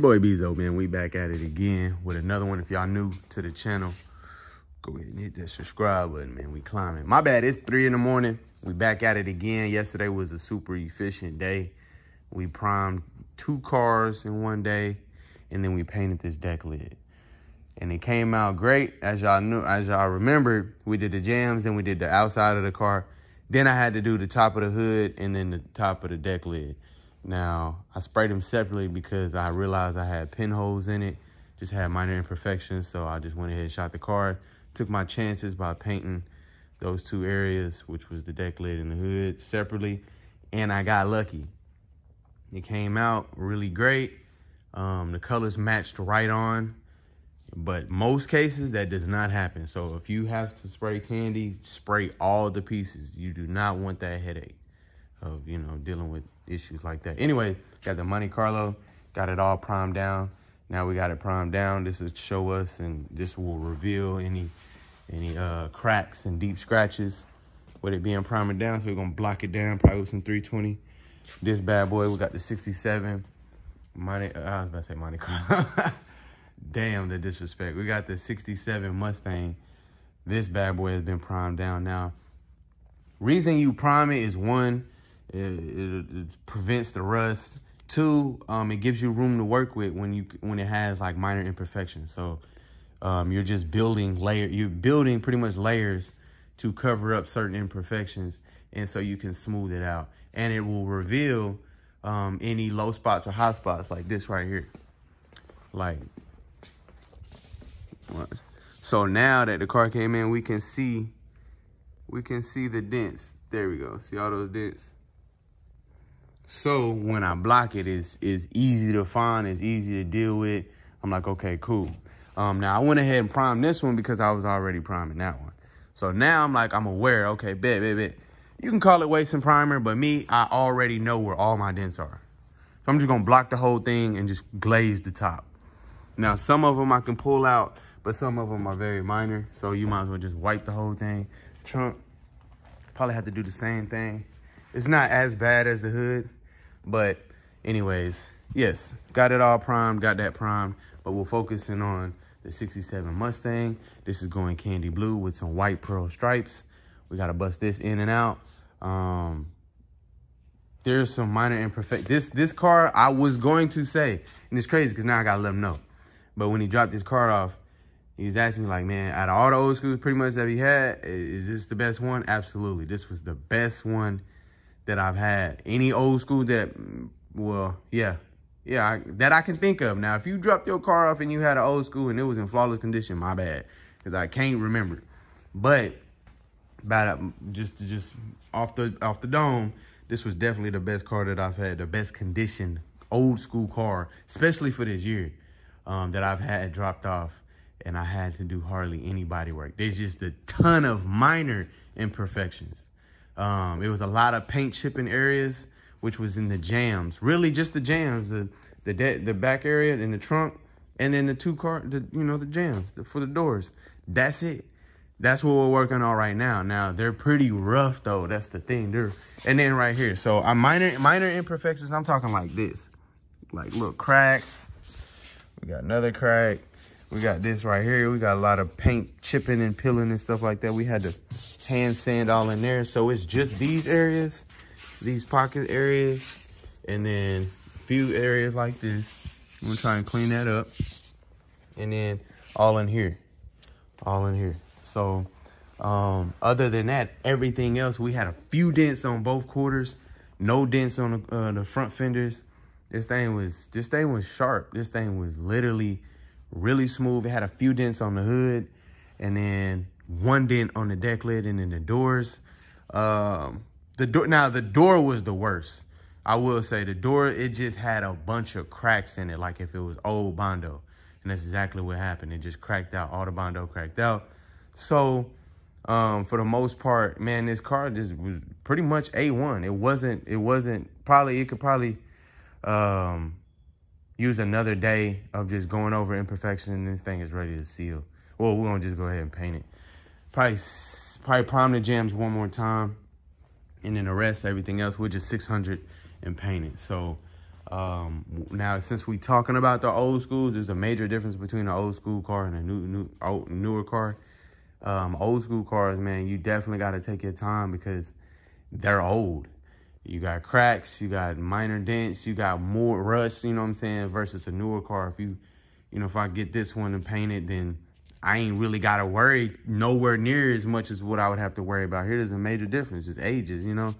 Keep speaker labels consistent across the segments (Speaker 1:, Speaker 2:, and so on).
Speaker 1: Your boy Bzoe, man. We back at it again with another one. If y'all new to the channel, go ahead and hit that subscribe button, man. We climbing. My bad, it's three in the morning. We back at it again. Yesterday was a super efficient day. We primed two cars in one day, and then we painted this deck lid. And it came out great. As y'all knew, as y'all remembered, we did the jams, then we did the outside of the car. Then I had to do the top of the hood and then the top of the deck lid. Now, I sprayed them separately because I realized I had pinholes in it, just had minor imperfections, so I just went ahead and shot the car. Took my chances by painting those two areas, which was the deck lid and the hood, separately, and I got lucky. It came out really great. Um, the colors matched right on, but most cases that does not happen. So if you have to spray candy, spray all the pieces. You do not want that headache of, you know, dealing with issues like that. Anyway, got the Monte Carlo, got it all primed down. Now we got it primed down. This will show us and this will reveal any any uh, cracks and deep scratches with it being primed down. So we're gonna block it down probably with some 320. This bad boy, we got the 67. Monte, uh, I was about to say Monte Carlo. Damn the disrespect. We got the 67 Mustang. This bad boy has been primed down now. Reason you prime it is one, it, it, it prevents the rust. Two, um, it gives you room to work with when you when it has like minor imperfections. So um, you're just building layer. You're building pretty much layers to cover up certain imperfections, and so you can smooth it out. And it will reveal um, any low spots or high spots like this right here. Like, so now that the car came in, we can see, we can see the dents. There we go. See all those dents? So when I block it, it's, it's easy to find, it's easy to deal with. I'm like, okay, cool. Um, now I went ahead and primed this one because I was already priming that one. So now I'm like, I'm aware, okay, bet, bet, bet. You can call it wasting primer, but me, I already know where all my dents are. So I'm just gonna block the whole thing and just glaze the top. Now, some of them I can pull out, but some of them are very minor. So you might as well just wipe the whole thing. Trunk, probably have to do the same thing. It's not as bad as the hood, but anyways, yes, got it all primed, got that primed, but we're focusing on the 67 Mustang. This is going candy blue with some white pearl stripes. We got to bust this in and out. Um, there's some minor imperfect. This this car, I was going to say, and it's crazy because now I got to let him know. But when he dropped his car off, he was asking me like, man, out of all the old schools pretty much that he had, is this the best one? Absolutely. This was the best one that I've had. Any old school that, well, yeah, yeah, I, that I can think of. Now, if you dropped your car off and you had an old school and it was in flawless condition, my bad, because I can't remember. But about just just off the off the dome, this was definitely the best car that I've had, the best conditioned old school car, especially for this year, um, that I've had dropped off, and I had to do hardly any body work. There's just a ton of minor imperfections. Um, it was a lot of paint chipping areas, which was in the jams. Really, just the jams, the the the back area and the trunk, and then the two car, the you know the jams the, for the doors. That's it. That's what we're working on right now. Now they're pretty rough though. That's the thing. They're and then right here. So minor minor imperfections. I'm talking like this, like little cracks. We got another crack. We got this right here. We got a lot of paint chipping and peeling and stuff like that. We had to hand sand all in there. So it's just these areas, these pocket areas, and then a few areas like this. I'm gonna try and clean that up. And then all in here, all in here. So um, other than that, everything else, we had a few dents on both quarters, no dents on the, uh, the front fenders. This thing was, this thing was sharp. This thing was literally really smooth. It had a few dents on the hood and then one dent on the deck lid and then the doors. Um, the door, now the door was the worst. I will say the door, it just had a bunch of cracks in it, like if it was old Bondo. And that's exactly what happened. It just cracked out. All the Bondo cracked out. So, um, for the most part, man, this car just was pretty much A1. It wasn't, it wasn't, probably, it could probably um, use another day of just going over imperfection and this thing is ready to seal. Well, we're gonna just go ahead and paint it. Probably, probably prime the jams one more time. And then the rest, everything else, we're just 600 and paint it. So, Um, now, since we talking about the old school, there's a major difference between an old school car and a new, new old, newer car. Um, old school cars, man, you definitely got to take your time because they're old. You got cracks, you got minor dents, you got more rust, you know what I'm saying, versus a newer car. If you, you know, if I get this one and paint it, then I ain't really got to worry nowhere near as much as what I would have to worry about. Here, there's a major difference. It's ages, you know?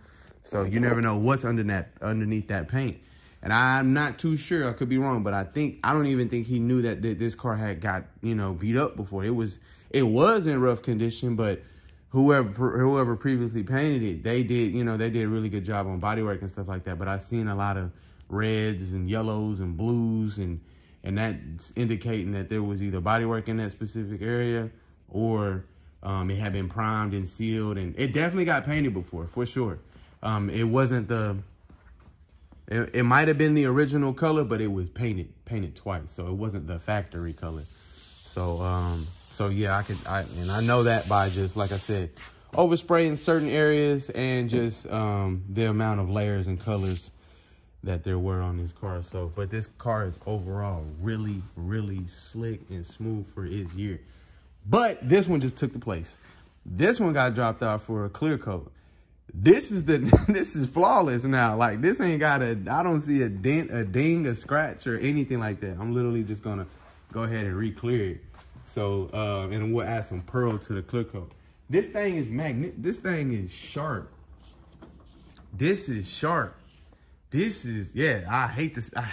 Speaker 1: So you never know what's under that underneath that paint. And I'm not too sure. I could be wrong, but I think I don't even think he knew that, that this car had got you know beat up before. It was it was in rough condition, but whoever whoever previously painted it, they did you know they did a really good job on bodywork and stuff like that. But I've seen a lot of reds and yellows and blues and and that's indicating that there was either bodywork in that specific area or um, it had been primed and sealed and it definitely got painted before for sure. Um, it wasn't the it, it might have been the original color, but it was painted painted twice, so it wasn't the factory color. So um, so yeah, I could I and I know that by just like I said, overspraying certain areas and just um, the amount of layers and colors that there were on this car. So, but this car is overall really, really slick and smooth for its year. But this one just took the place. This one got dropped off for a clear coat. This is the this is flawless now. Like this ain't got a I don't see a dent, a ding, a scratch, or anything like that. I'm literally just gonna go ahead and re-clear it. So uh and we'll add some pearl to the clear coat. This thing is magnet this thing is sharp. This is sharp. This is yeah, I hate to I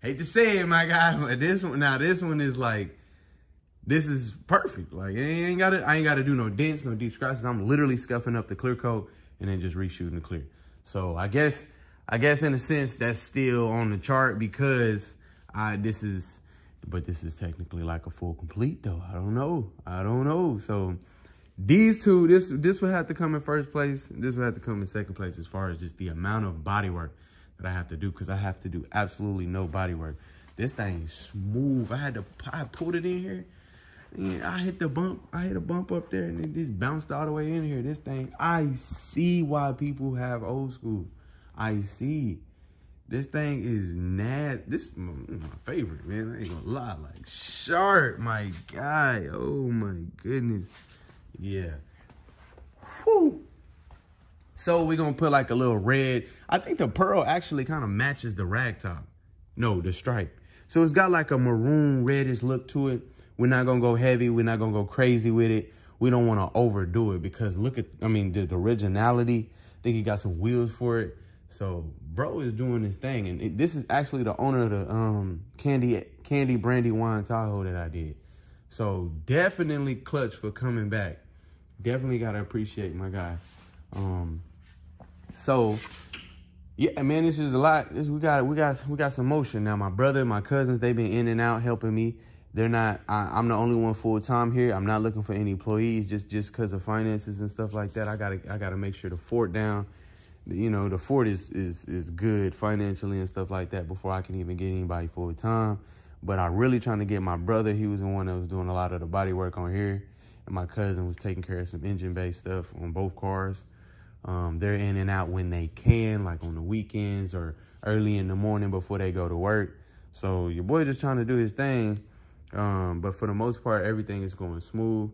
Speaker 1: hate to say it, my guy, but this one now this one is like this is perfect. Like ain't gotta I ain't gotta do no dents, no deep scratches. I'm literally scuffing up the clear coat and then just reshooting the clear. So I guess, I guess in a sense that's still on the chart because I, this is, but this is technically like a full complete though. I don't know. I don't know. So these two, this, this would have to come in first place. This would have to come in second place as far as just the amount of body work that I have to do because I have to do absolutely no body work. This thing smooth. I had to, I pulled it in here yeah, I hit the bump. I hit a bump up there and it just bounced all the way in here. This thing, I see why people have old school. I see. This thing is nad. This is my, my favorite, man. I ain't gonna lie. Like, sharp, my guy. Oh, my goodness. Yeah. Whew. So we're gonna put like a little red. I think the pearl actually kind of matches the rag top. No, the stripe. So it's got like a maroon reddish look to it. We're not gonna go heavy. We're not gonna go crazy with it. We don't want to overdo it because look at, I mean, the, the, originality. I think he got some wheels for it. So bro is doing his thing, and it, this is actually the owner of the um candy candy brandy wine Tahoe that I did. So definitely clutch for coming back. Definitely gotta appreciate my guy. Um, so yeah, man, this is a lot. This, we got we got we got some motion now. My brother, my cousins, they've been in and out helping me. They're not. I, am the only one full time here. I'm not looking for any employees just just because of finances and stuff like that. I gotta I gotta make sure the fort down. You know, the fort is is is good financially and stuff like that before I can even get anybody full time. But I really trying to get my brother. He was the one that was doing a lot of the body work on here, and my cousin was taking care of some engine based stuff on both cars. Um, they're in and out when they can, like on the weekends or early in the morning before they go to work. So your boy just trying to do his thing. Um, but for the most part, everything is going smooth.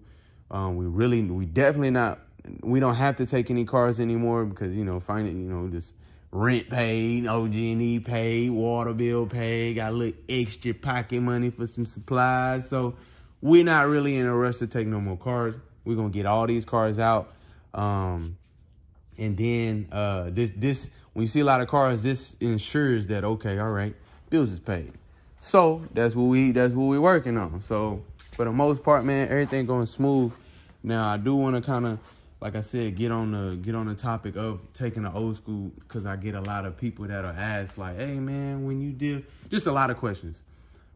Speaker 1: Um, we really, we definitely not, we don't have to take any cars anymore because, you know, finding, you know, just rent paid, OG&E paid, water bill paid, got a little extra pocket money for some supplies. So we're not really in a rush to take no more cars. We're going to get all these cars out. Um, and then uh, this, this, when you see a lot of cars, this ensures that, okay, all right, bills is paid. So that's what we that's what we working on. So for the most part, man, everything going smooth. Now I do want to kind of, like I said, get on the get on the topic of taking the old school because I get a lot of people that are asked like, "Hey, man, when you did," just a lot of questions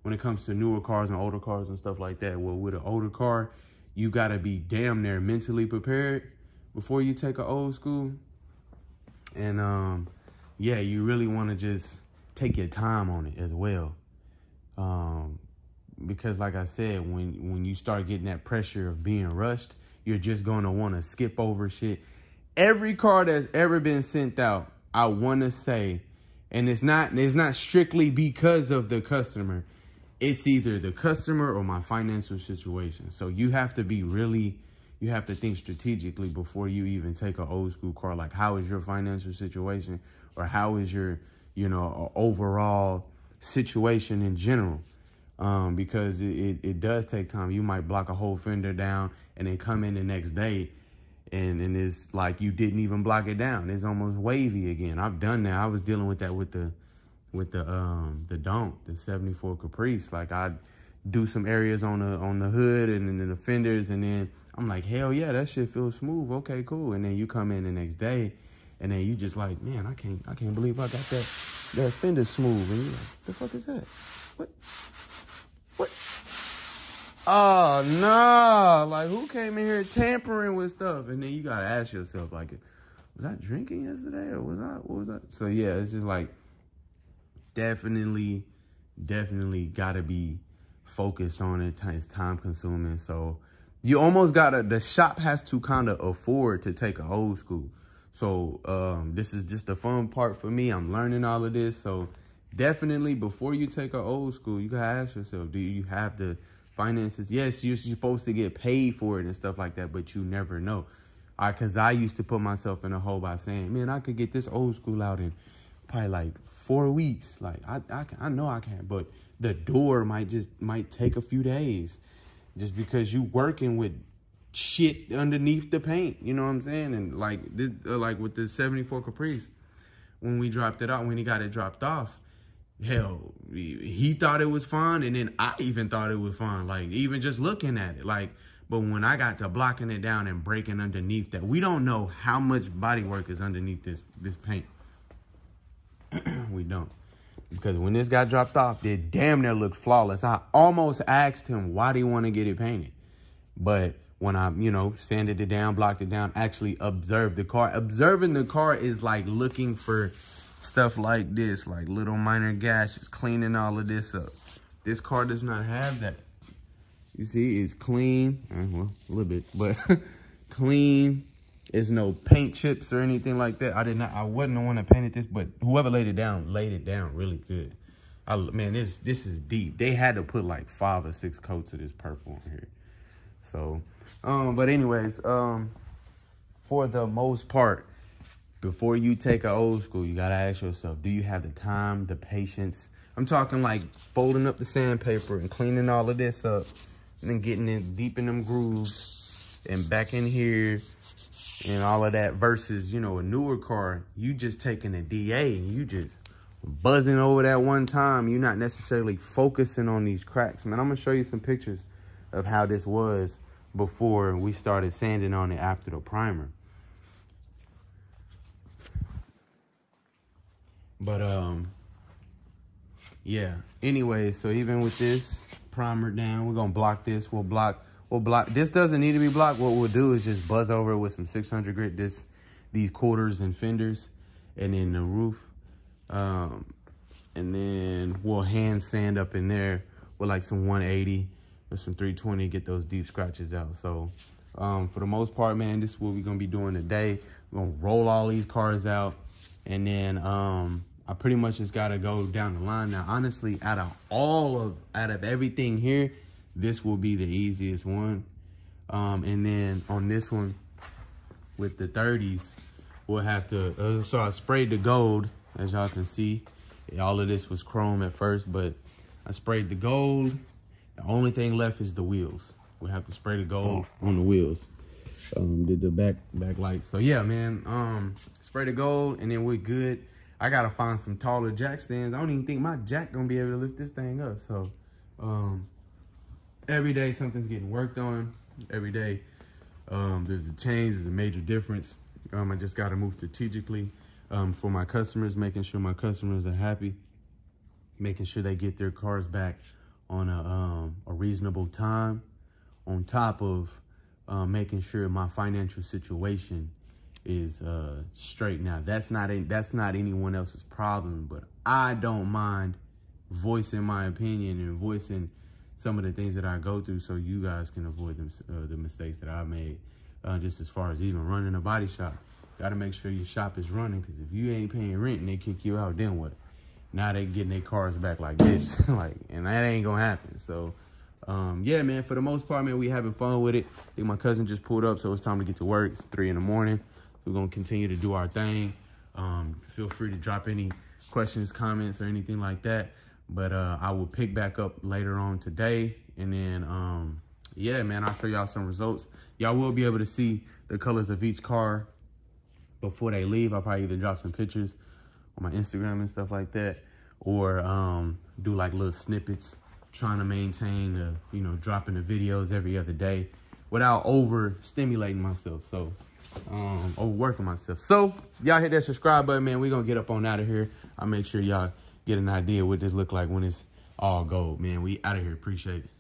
Speaker 1: when it comes to newer cars and older cars and stuff like that. Well, with an older car, you gotta be damn near mentally prepared before you take an old school. And um, yeah, you really want to just take your time on it as well. Um, because like I said, when when you start getting that pressure of being rushed, you're just gonna want to skip over shit. Every car that's ever been sent out, I want to say, And it's not it's not strictly because of the customer. It's either the customer or my financial situation. So you have to be really you have to think strategically before you even take an old school car. Like, how is your financial situation, or how is your, you know, overall situation in general? Um, because it, it, it, does take time. You might block a whole fender down and then come in the next day, and and it's like you didn't even block it down. It's almost wavy again. I've done that. I was dealing with that with the with the um the Donk, the 74 Caprice. Like I'd do some areas on the on the hood and then the fenders and then I'm like, hell yeah, that shit feels smooth. Okay, cool. And then you come in the next day, and then you just like, man, I can't, I can't believe I got that, that fender smooth. And you're like, the fuck is that? What? What? Oh no! Like who came in here tampering with stuff? And then you gotta ask yourself, like, was I drinking yesterday or was I? What was that? So yeah, it's just like definitely, definitely gotta be focused on it. It's time consuming. So you almost gotta the shop has to kind of afford to take a old school. So um, this is just the fun part for me. I'm learning all of this. So definitely before you take a old school you gotta ask yourself do you have the finances? Yes you're supposed to get paid for it and stuff like that but you never know. I because I used to put myself in a hole by saying, man, I could get this old school out in probably like four weeks. Like I, I, I know I can, but the door might just might take a few days just because you working with shit underneath the paint. You know what I'm saying? And like this, uh, like with the 74 Caprice, when we dropped it out, when he got it dropped off, hell, he, he thought it was fun, and then I even thought it was fun. Like even just looking at it, like. But when I got to blocking it down and breaking underneath that, we don't know how much body work is underneath this this paint. we don't because when this got dropped off, it damn near looked flawless. I almost asked him why do you want to get it painted, but when I, you know, sanded it down, blocked it down, actually observed the car. Observing the car is like looking for stuff like this, like little minor gashes, cleaning all of this up. This car does not have that. You see, it's clean, uh, well, a little bit, but clean, it's no paint chips or anything like that. I did not. I wasn't the one that painted this, but whoever laid it down laid it down really good. I man, this this is deep. They had to put like five or six coats of this purple on here. So, um, but anyways, um, for the most part, before you take an old school, you gotta ask yourself: Do you have the time, the patience? I'm talking like folding up the sandpaper and cleaning all of this up, and then getting it deep in them grooves and back in here and all of that versus, you know, a newer car, you just taking a DA and you just buzzing over that one time. You're not necessarily focusing on these cracks. Man, I'm going to show you some pictures of how this was before we started sanding on it after the primer. But, um, yeah. Anyway, so even with this primer down, we're going to block this. We'll block We'll block. This doesn't need to be blocked. What we'll do is just buzz over it with some 600 grit, this, these quarters and fenders, and then the roof. Um, and then we'll hand sand up in there with like some 180 or some 320, get those deep scratches out. So um, for the most part, man, this is what we're gonna be doing today. We're gonna roll all these cars out, and then um, I pretty much just gotta go down the line. Now, honestly, out of all of out of everything here, this will be the easiest one. Um, and then on this one with the 30s, we'll have to, uh, so I sprayed the gold, as y'all can see. All of this was chrome at first, but I sprayed the gold. The only thing left is the wheels. We have to spray the gold on the wheels. Um, did the back back lights. So yeah, man. Um, spray the gold, and then we're good. I gotta find some taller jack stands. I don't even think my jack gonna be able to lift this thing up. So, um, every day something's getting worked on. Every day um, there's a change, there's a major difference. Um, I just got to move strategically um, for my customers, making sure my customers are happy, making sure they get their cars back on a, um, a reasonable time, on top of uh, making sure my financial situation is uh, straight. Now that's not that's not anyone else's problem, but I don't mind voicing my opinion and voicing some of the things that I go through so you guys can avoid them, uh, the mistakes that I made. Uh, just as far as even running a body shop. Got to make sure your shop is running because if you ain't paying rent and they kick you out, then what? now they getting their cars back like this. like, and that ain't gonna happen. So, um, yeah, man, for the most part, man, we having fun with it. I think my cousin just pulled up, so it's time to get to work. It's three in the morning. We're gonna continue to do our thing. Um, feel free to drop any questions, comments, or anything like that. But uh, I will pick back up later on today. And then, um, yeah, man, I'll show y'all some results. Y'all will be able to see the colors of each car before they leave. I'll probably either drop some pictures on my Instagram and stuff like that, or um, do like little snippets trying to maintain the, you know, dropping the videos every other day without over stimulating myself. So, um, overworking myself. So, y'all hit that subscribe button, man. we going to get up on out of here. I'll make sure y'all get an idea what this look like when it's all gold, man. We out of here. Appreciate it.